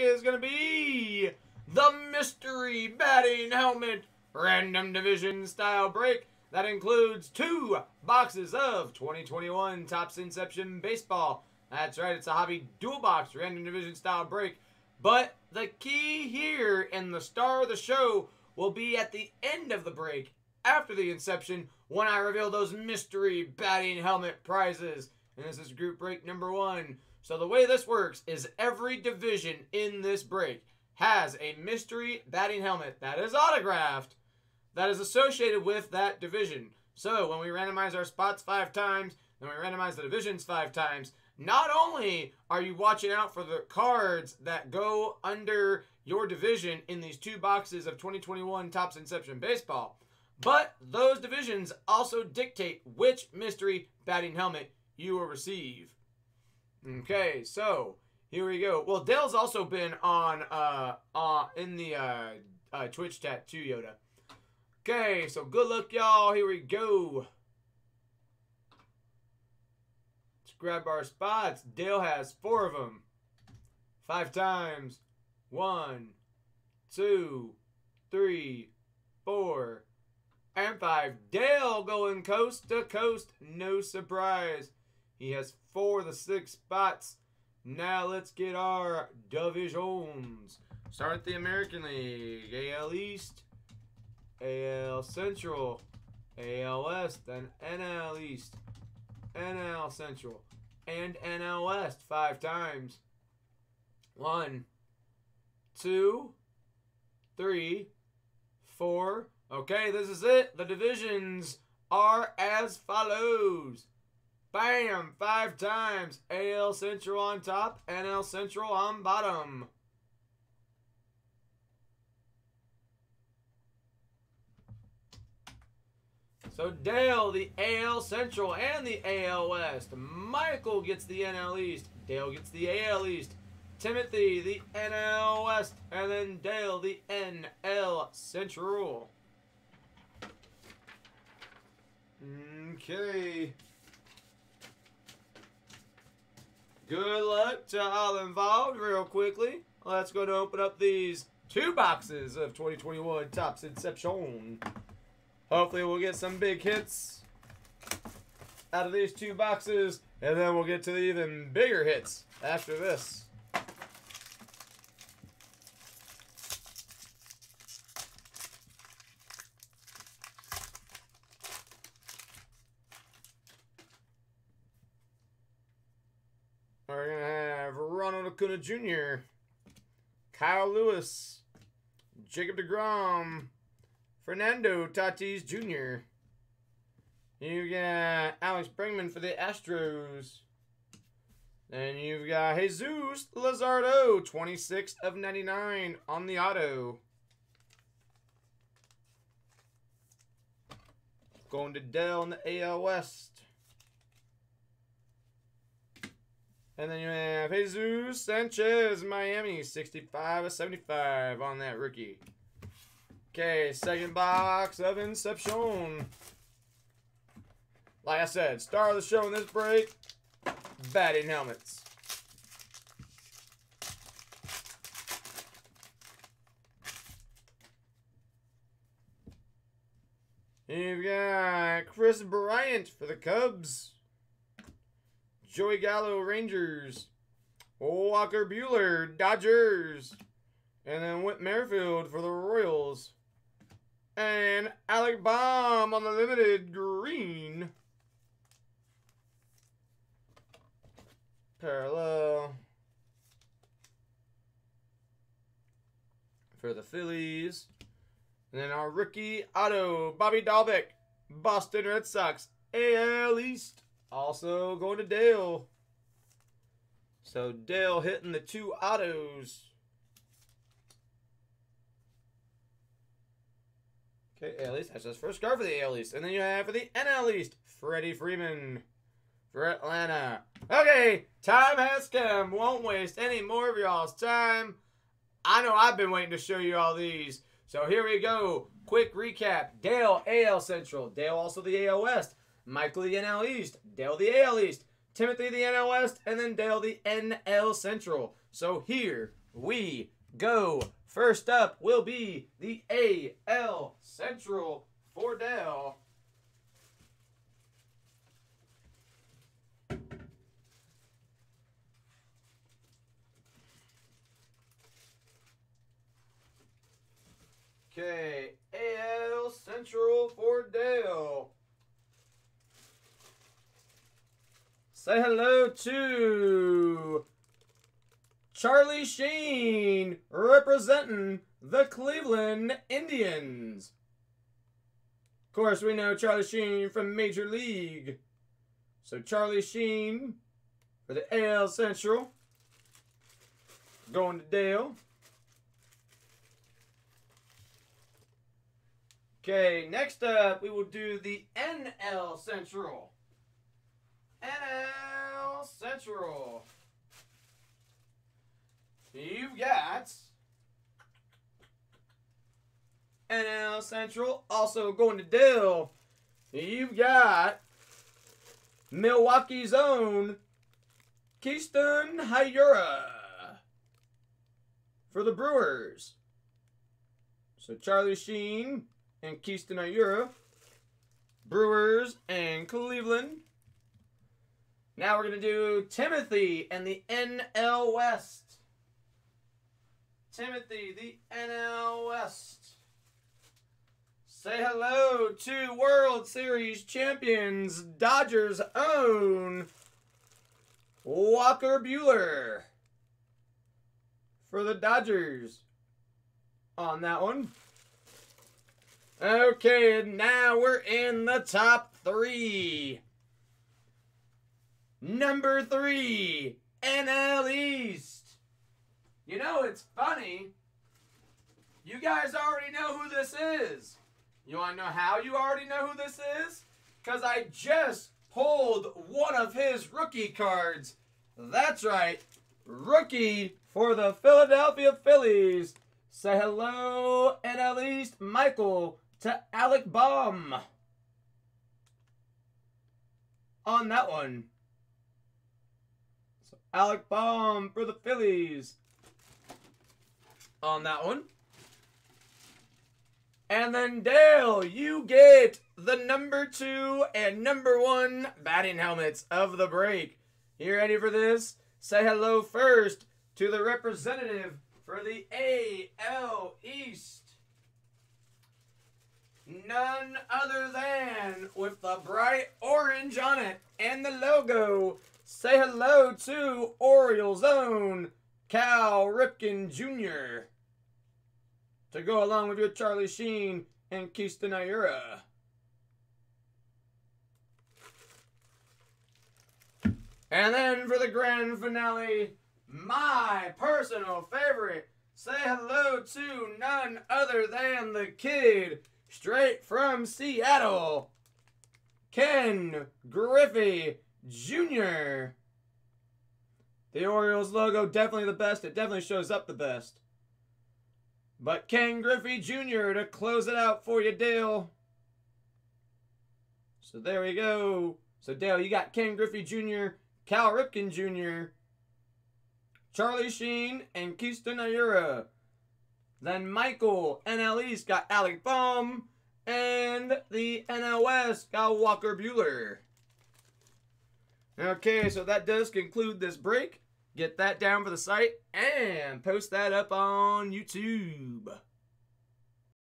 is going to be the mystery batting helmet random division style break. That includes two boxes of 2021 Topps Inception Baseball. That's right, it's a hobby dual box random division style break. But the key here and the star of the show will be at the end of the break after the inception when I reveal those mystery batting helmet prizes. And this is group break number one. So the way this works is every division in this break has a mystery batting helmet that is autographed that is associated with that division. So when we randomize our spots five times, then we randomize the divisions five times, not only are you watching out for the cards that go under your division in these two boxes of 2021 Topps Inception Baseball, but those divisions also dictate which mystery batting helmet you will receive. Okay, so here we go. Well, Dale's also been on uh uh in the uh, uh Twitch chat too, Yoda. Okay, so good luck, y'all. Here we go. Let's grab our spots. Dale has four of them. Five times. One, two, three, four, and five. Dale going coast to coast. No surprise. He has four of the six spots. Now let's get our divisions. Start the American League. AL East, AL Central, AL West, then NL East, NL Central, and NL West five times. One, two, three, four. Okay, this is it. The divisions are as follows. Bam! Five times. AL Central on top, NL Central on bottom. So Dale, the AL Central and the AL West. Michael gets the NL East. Dale gets the AL East. Timothy, the NL West. And then Dale, the NL Central. Okay. Good luck to all involved real quickly. Let's go to open up these two boxes of 2021 Topps Inception. Hopefully we'll get some big hits out of these two boxes. And then we'll get to the even bigger hits after this. We're going to have Ronald Acuna Jr., Kyle Lewis, Jacob DeGrom, Fernando Tatis Jr. You got Alex Bregman for the Astros. Then you've got Jesus Luzardo, 26 of 99 on the auto. Going to Dell in the AL West. And then you have Jesus Sanchez, Miami, 65 of 75 on that rookie. Okay, second box of Inception. Like I said, star of the show in this break, batting helmets. You've got Kris Bryant for the Cubs. Joey Gallo, Rangers. Walker Buehler, Dodgers. And then Whit Merrifield for the Royals. And Alec Bohm on the limited green. Parallel. For the Phillies. And then our rookie auto, Bobby Dalbec, Boston Red Sox, AL East. Also going to Dale. So Dale hitting the two autos. Okay, AL East. That's his first card for the AL East. And then you have for the NL East, Freddie Freeman for Atlanta. Okay, time has come. Won't waste any more of y'all's time. I know I've been waiting to show you all these. So here we go. Quick recap. Dale, AL Central. Dale also the AL West. Michael the NL East. Dale the AL East. Timothy the NL West. And then Dale the NL Central. So here we go. First up will be the AL Central for Dale. Okay, AL Central for Dale. Say hello to Charlie Sheen representing the Cleveland Indians. Of course, we know Charlie Sheen from Major League. So Charlie Sheen for the AL Central. Going to Dale. Okay, next up we will do the NL Central. NL Central. You've got NL Central also going to Dill. You've got Milwaukee's own Keston Hiura for the Brewers. So Charlie Sheen and Keston Hiura, Brewers and Cleveland. Now we're going to do Timothy and the NL West. Timothy, the NL West. Say hello to World Series champions, Dodgers' own Walker Buehler for the Dodgers on that one. Okay, and now we're in the top three. Number three, NL East. You know, it's funny. You guys already know who this is. You want to know how you already know who this is? Because I just pulled one of his rookie cards. That's right. Rookie for the Philadelphia Phillies. Say hello, NL East, Michael, to Alec Bohm. On that one. So Alec Bohm for the Phillies. On that one. And then Dale, you get the number two and number one batting helmets of the break. You ready for this? Say hello first to the representative for the AL East. None other than with the bright orange on it and the logo. Say hello to Orioles own Cal Ripken Jr to go along with your Charlie Sheen and Keston Hiura. And then for the grand finale, my personal favorite, say hello to none other than the kid straight from Seattle, Ken Griffey Jr. The Orioles logo, definitely the best. It definitely shows up the best. But Ken Griffey Jr. to close it out for you, Dale. So there we go. So Dale, you got Ken Griffey Jr., Cal Ripken Jr., Charlie Sheen, and Keston Hiura. Then Michael, NL East, got Alec Bohm. And the NL West got Walker Buehler. Okay, so that does conclude this break get that down for the site, and post that up on YouTube.